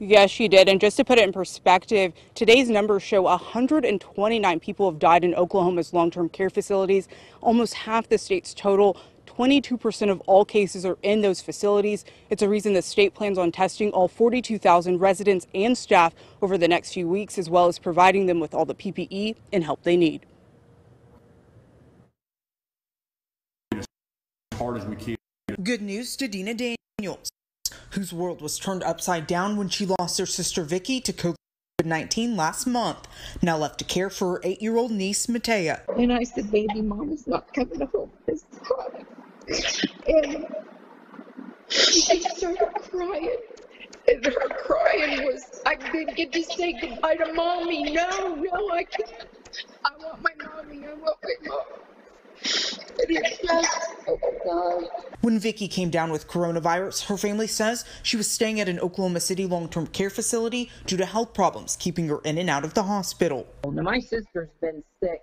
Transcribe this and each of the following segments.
Yes, she did. And just to put it in perspective, today's numbers show 129 people have died in Oklahoma's long term care facilities, almost half the state's total. 22% of all cases are in those facilities. It's a reason the state plans on testing all 42,000 residents and staff over the next few weeks, as well as providing them with all the PPE and help they need. As hard as we can. Good news to Dina Daniels, whose world was turned upside down when she lost her sister Vicky to COVID 19 last month, now left to care for her eight year old niece, Matea. And I said, Baby, mom is not coming home this time. And she started crying. And her crying was, I didn't get to say goodbye to mommy. No, no, I can't. I want my mommy. I want my mom. And it just, God. When Vicky came down with coronavirus, her family says she was staying at an Oklahoma City long term care facility due to health problems keeping her in and out of the hospital. Now, my sister's been sick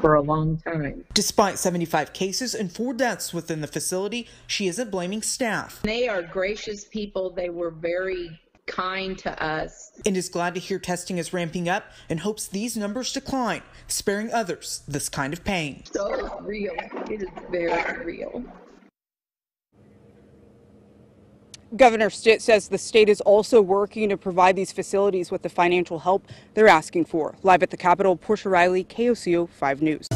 for a long time. Despite 75 cases and four deaths within the facility, she isn't blaming staff They are gracious people. They were very kind to us. and is glad to hear testing is ramping up and hopes these numbers decline, sparing others this kind of pain. So real. It is very real. Governor Stitt says the state is also working to provide these facilities with the financial help they're asking for. Live at the Capitol, Portia Riley, KOCO 5 News.